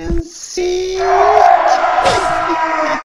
and see.